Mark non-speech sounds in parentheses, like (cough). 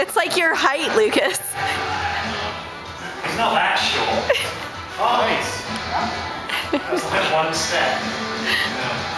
It's like your height, Lucas. It's not that short. (laughs) Oh, nice. That's like one step. (laughs)